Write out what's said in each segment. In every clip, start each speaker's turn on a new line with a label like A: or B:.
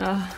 A: Ah,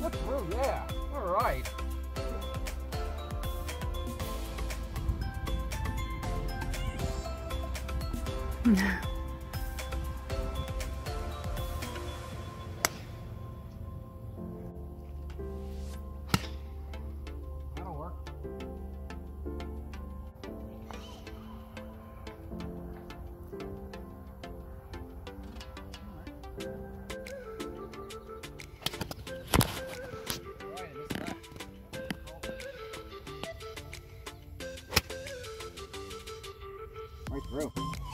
A: Look through, yeah. All right. Right through.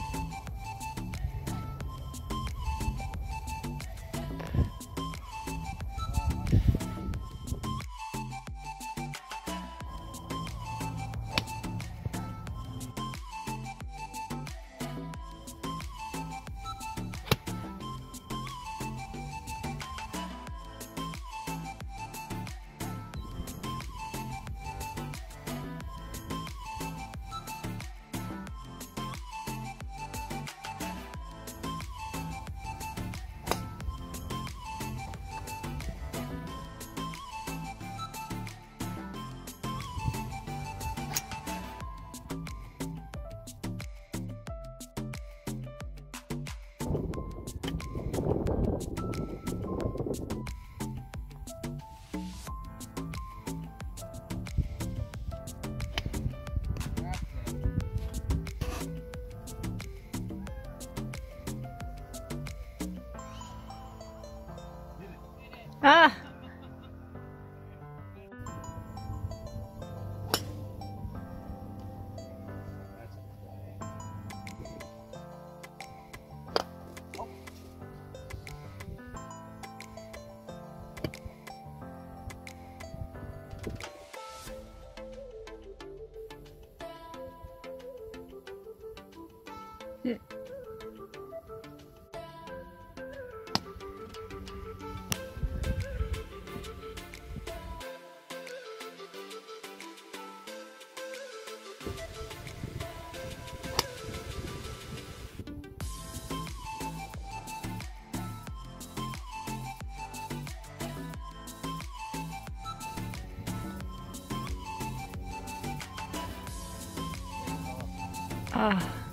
B: 아! 예. Ah.